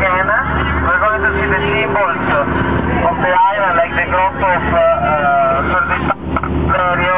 can. We're going to see the symbols of the island, like the grotto of uh, uh,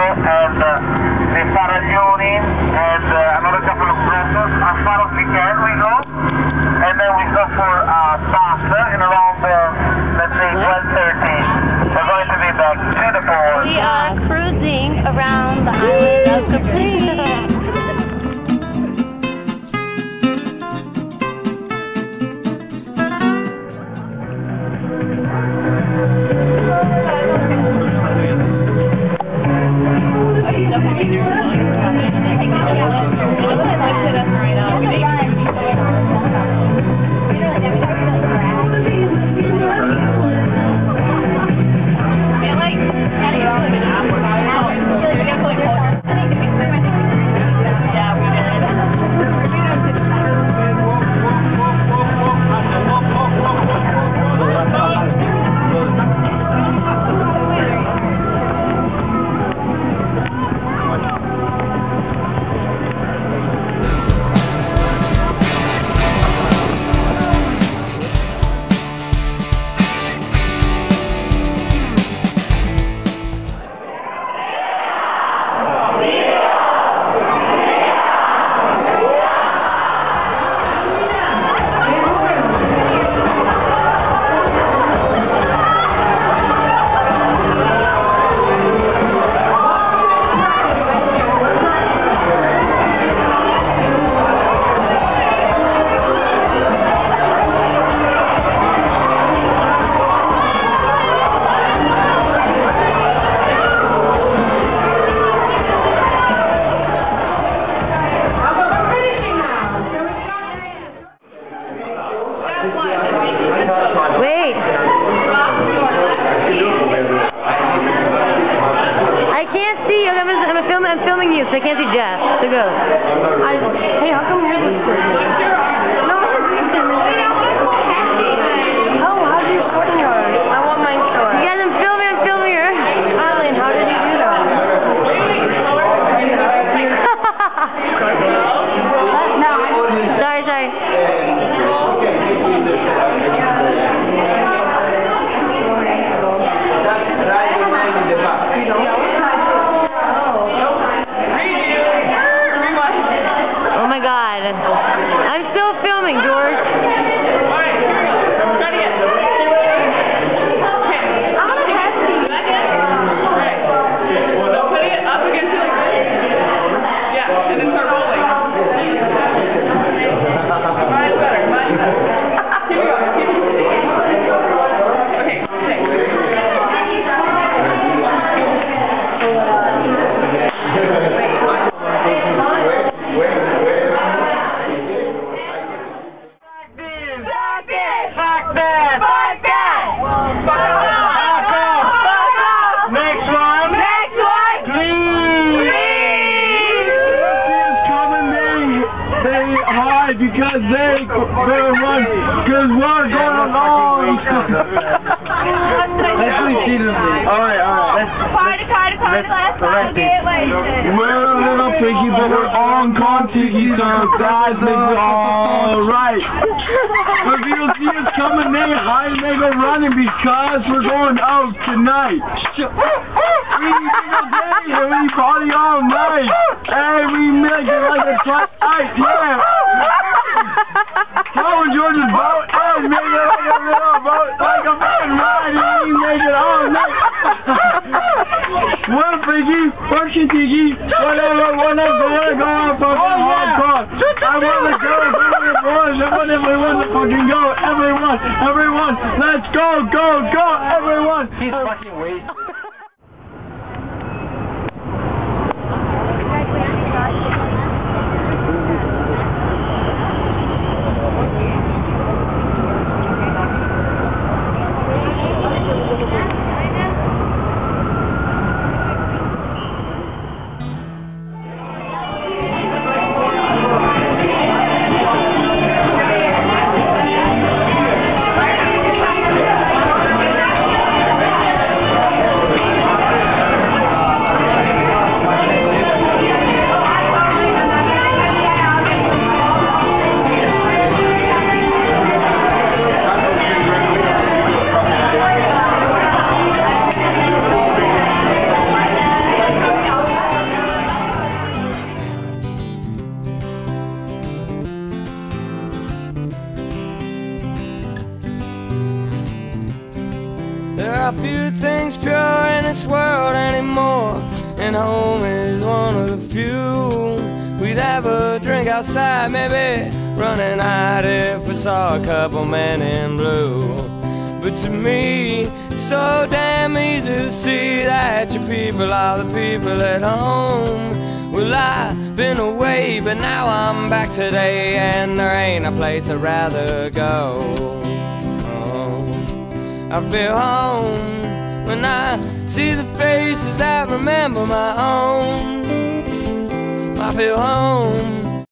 hide because they, they run, because we're going along. Actually, she doesn't. Alright, alright. Party, party, party, let's all get wasted. We're a little freaky, but we're on Contiki, so guys, it's alright. If you see us coming, they hide and they go running because we're going out tonight. We single day and we party all night. And we make it like a night, yeah. George's boat up, nigga, like a little boat, like a man riding, he naked all night. one freaky, one shitty, whatever, whatever, of the other guy, fucking hardcore. Oh, I want to go, everyone, everyone, everyone to fucking go, everyone, everyone, let's go, go, go, everyone. He's fucking wasted. Are few things pure in this world anymore, and home is one of the few. We'd a drink outside, maybe running out if we saw a couple men in blue. But to me, it's so damn easy to see that your people are the people at home. Well, I've been away, but now I'm back today, and there ain't a place I'd rather go. I feel home when I see the faces that remember my own. I feel home